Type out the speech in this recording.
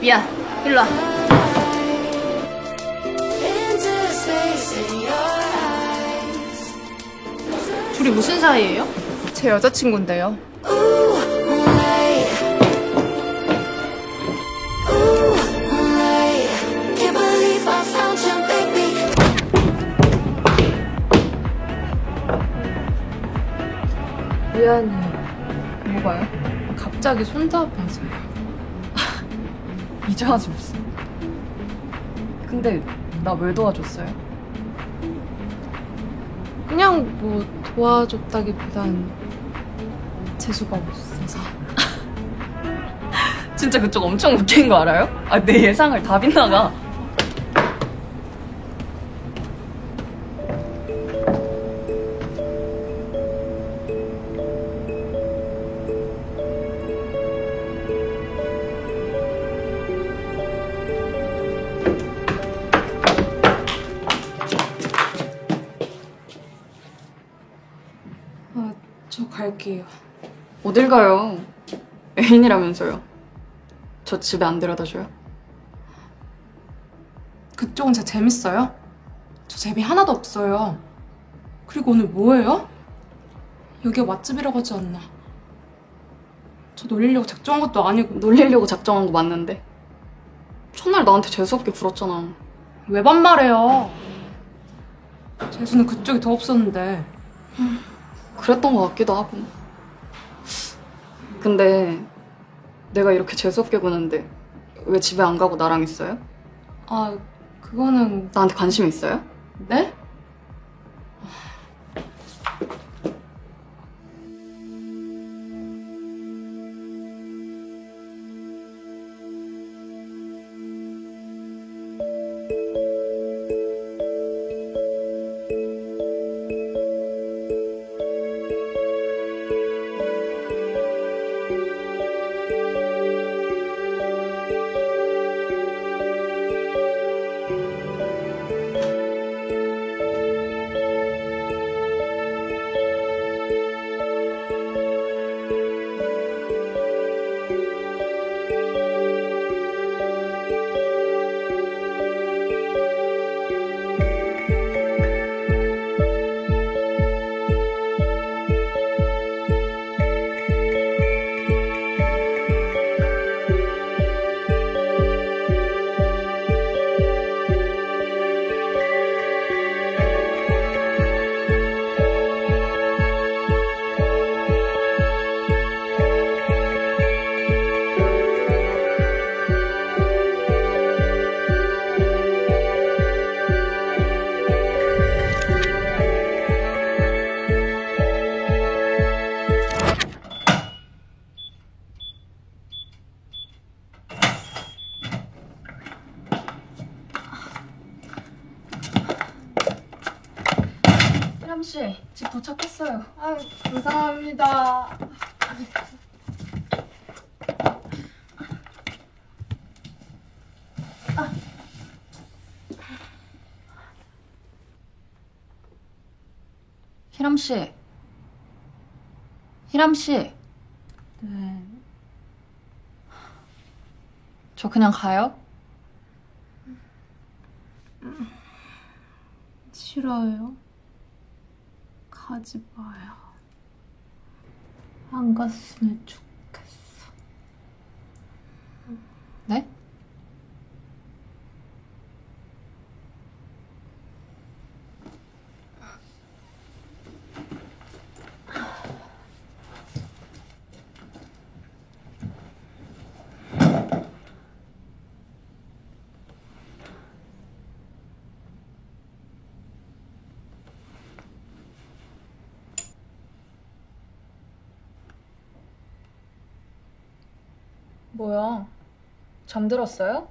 미안. 일로 와. into the space in your eyes. 둘이 무슨 사이예요? 제 여자친구인데요. 미안해. 뭐가요? 갑자기 손잡아서요. 이제 하지 무슨. 근데 나 왜 도와줬어요? 그냥 뭐 도와줬다기보단 재수가 없어서. 진짜 그쪽 엄청 웃긴 거 알아요? 아, 내 예상을 다 빗나가. 저 갈게요. 어딜 가요? 애인이라면서요. 저 집에 안 데려다 줘요? 그쪽은 진짜 재밌어요? 저 재미 하나도 없어요. 그리고 오늘 뭐예요? 여기가 맛집이라고 하지 않나? 저 놀리려고 작정한 것도 아니고 놀리려고 작정한 거 맞는데. 첫날 나한테 재수없게 굴었잖아. 왜 반말해요? 재수는 그쪽이 더 없었는데 그랬던 것 같기도 하고. 근데 내가 이렇게 재수없게 구는데 왜 집에 안 가고 나랑 있어요? 아 그거는 나한테 관심 있어요? 네? 씨, 집 도착했어요. 아유, 감사합니다. 희람 씨. 희람 씨. 네. 저 그냥 가요? 싫어요. 가지 마요. 안 갔으면 좋겠어. 네? 뭐야? 잠들었어요?